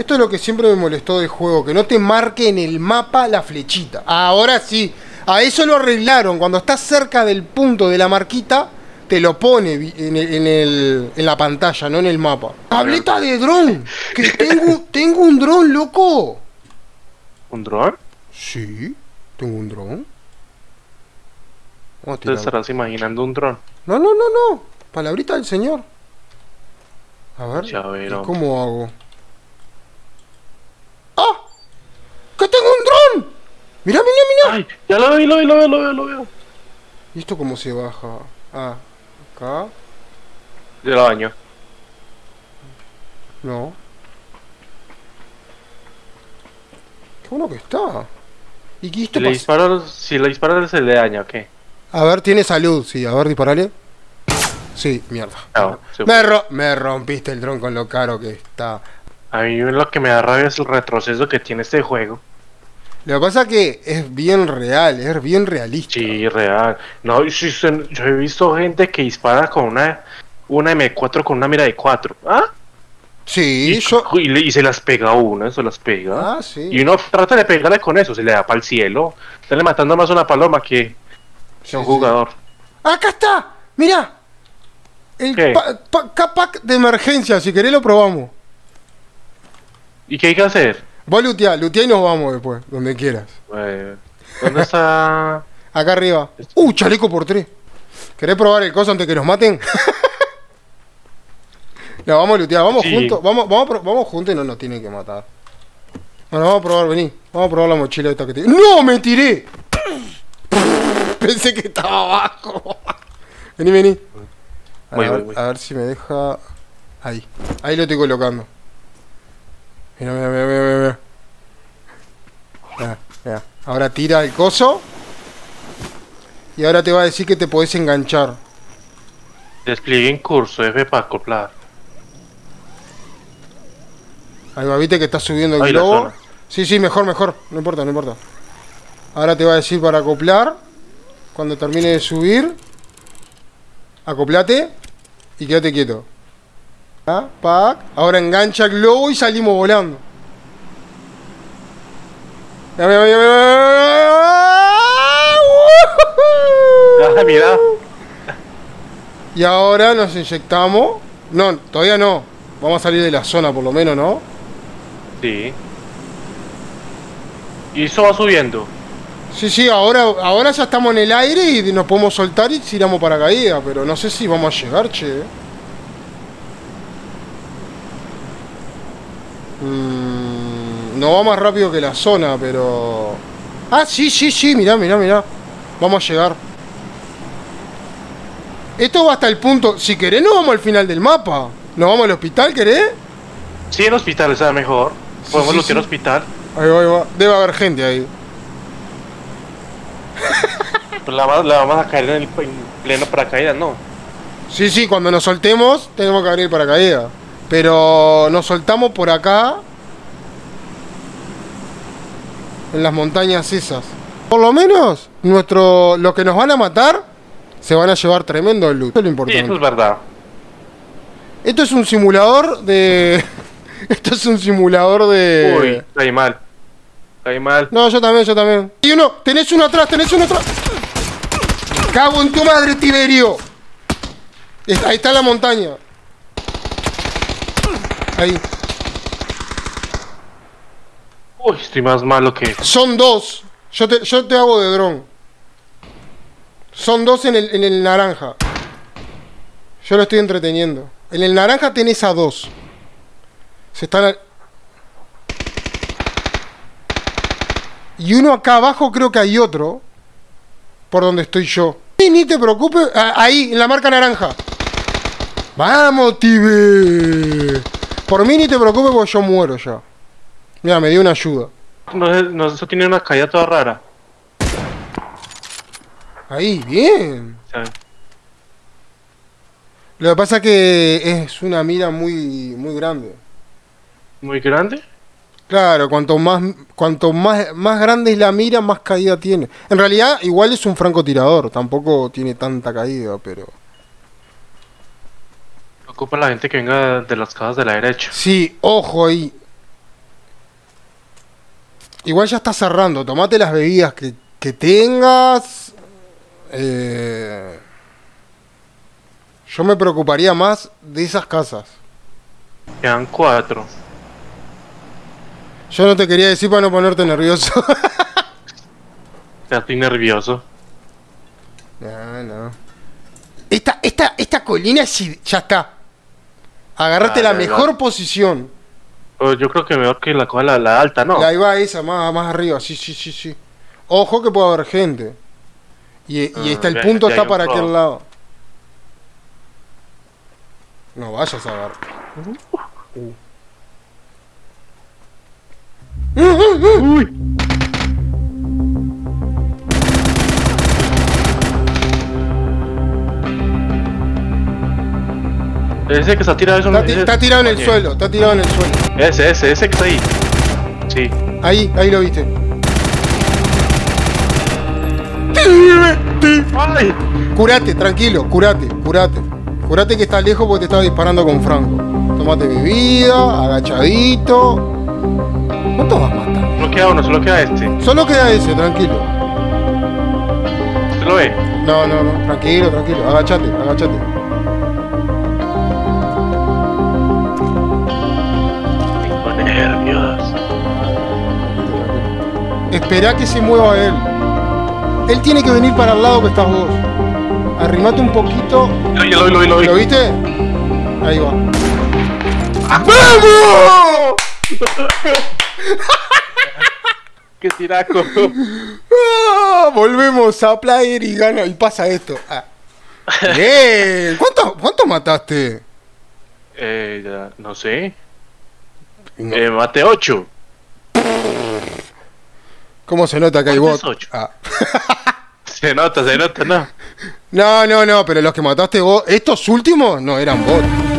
Esto es lo que siempre me molestó del juego, que no te marque en el mapa la flechita. Ahora sí, a eso lo arreglaron. Cuando estás cerca del punto de la marquita, te lo pone en, el- en el- en la pantalla, no en el mapa. Tableta de dron. Que tengo, tengo un dron, loco. ¿Un dron? Sí, tengo un dron. Tirar. estarás imaginando un dron. No, no, no, no. Palabrita del señor. A ver, Ya ver, ¿y hombre. ¿cómo hago? ¡Ah! ¡Que tengo un dron! Mira, mira, mira. ¡Ay! Ya lo vi, lo vi, lo veo, lo veo, lo veo. ¿Y esto cómo se baja? Ah, acá. De la baño. No. Qué bueno que está. ¿Y qué esto Si le disparo, si le disparo se le daña, ¿o qué? A ver, tiene salud. Sí, a ver, disparale. Sí, mierda. Se me, ro- me rompiste el dron con lo caro que está. A mí lo que me da rabia es el retroceso que tiene este juego. Lo que pasa que es bien real, es bien realista. Sí, real. No, yo he visto gente que dispara con una, una M4 con una mira de 4. ¿Ah? Sí, y, yo. y se las pega a uno, se las pega. Ah, sí. Y uno trata de pegarle con eso, se le da para el cielo. Están matando más a una paloma que Sí, a un sí. jugador. ¡Acá está! ¡Mira! El ¿Qué? pa- pa- K-Pack de emergencia, si querés lo probamos. ¿Y qué hay que hacer? Vos luteá, luteá y nos vamos después, donde quieras. Eh, ¿Dónde está? Acá arriba. ¡Uh, chaleco por tres! ¿Querés probar el coso antes que nos maten? no, vamos a lutear, vamos Sí. juntos. Vamos, vamos, vamos juntos y no nos tienen que matar. Bueno, vamos a probar, vení. Vamos a probar la mochila esta que te... ¡No! ¡Me tiré! Pensé que estaba abajo. vení, vení. A, Voy, ver, voy, voy. a ver si me deja... Ahí. Ahí lo estoy colocando. Mira, mira, mira, mira, mira. Mira, mira. Ahora tira el coso. Y ahora te va a decir que te podés enganchar. Despliegue en curso, F para acoplar. Ahí va, viste que está subiendo el Ahí globo. Sí, sí, mejor, mejor. No importa, no importa. Ahora te va a decir para acoplar. Cuando termine de subir. Acoplate. Y quédate quieto. Ah, pac. Ahora engancha el globo y salimos volando. Ah. Y ahora nos inyectamos. No, todavía no. Vamos a salir de la zona por lo menos, ¿no? Sí. Y eso va subiendo. Sí, sí, ahora, ahora ya estamos en el aire y nos podemos soltar y tiramos paracaídas, pero no sé si vamos a llegar, che. Mm, no va más rápido que la zona, pero... Ah, sí, sí, sí, mirá, mirá, mirá. Vamos a llegar. Esto va hasta el punto... Si querés, no vamos al final del mapa. ¿Nos vamos al hospital, querés? Sí, el hospital está mejor. Podemos sí, luchar sí. hospital. Ahí va, ahí va. Debe haber gente ahí. Pues la, va- la vamos a caer en el en pleno paracaídas, no. Sí, sí, cuando nos soltemos tenemos que abrir el paracaídas. Pero nos soltamos por acá. En las montañas esas. Por lo menos, nuestro, los que nos van a matar se van a llevar tremendo loot. Eso es lo Sí, importante. eso es verdad. Esto es un simulador de. Esto es un simulador de. Uy, caí mal. Caí mal. No, yo también, yo también. Y uno, tenés uno atrás, tenés uno atrás. Cago en tu madre, Tiberio. Ahí está la montaña. Ahí. Uy, estoy más malo que. Son dos. Yo te, yo te hago de dron. Son dos en el, en el naranja. Yo lo estoy entreteniendo. En el naranja tenés a dos. Se están... a- Y uno acá abajo creo que hay otro. Por donde estoy yo. Y ni te preocupes. ah, Ahí, en la marca naranja. Vamos, Tibe. Por mí ni te preocupes porque yo muero ya. Mira, me dio una ayuda. No, no, eso tiene una caída toda rara. Ahí, bien. Lo que pasa es que es una mira muy, muy grande. Muy grande. Claro, cuanto más, cuanto más, más grande es la mira, más caída tiene. En realidad, igual es un francotirador, tampoco tiene tanta caída, pero. Ocupa la gente que venga de las casas de la derecha. Sí, ojo ahí. Igual ya está cerrando. Tomate las bebidas que, que tengas. Eh, yo me preocuparía más de esas casas. Quedan cuatro. Yo no te quería decir para no ponerte nervioso. Ya estoy nervioso. no, no. Esta, esta, esta colina sí, ya está. Agarrate Ah, la mejor posición. Pero yo creo que mejor que la coja la, la alta, ¿no? Ahí va esa, más, más arriba. Sí, sí, sí, sí. Ojo que puede haber gente. Y, y Ah, está el ya- punto ya está para pro. aquel lado. No vayas a ver. Uy. Ese que está tirado es un. Está, ese- está tirado en el suelo, está tirado en el suelo. Ese, ese, ese que está ahí. Sí. Ahí, ahí lo viste. ¡Ay! Curate, tranquilo, curate, curate. Curate que está lejos porque te estaba disparando con Franco. Tomate bebida, agachadito. ¿Cuántos vas a matar? Solo queda uno, solo queda este. Solo queda ese, tranquilo. ¿Usted lo ve? No, no, no, tranquilo, tranquilo. Agachate, agachate. Espera que se mueva él. Él tiene que venir para el lado que estás vos. Arrimate un poquito. Lo vi, lo vi, lo vi. ¿Lo viste? Ahí va. ¡Qué tiraco! Ah, volvemos a player y gana y pasa esto. Ah. Bien. ¿Cuánto, ¿Cuánto mataste? eh, ya, no sé. No. Eh, mate 8. ¿Cómo se nota que hay ocho? Ah. Se nota, se nota, no. No, no, no, pero los que mataste vos, estos últimos no eran bots.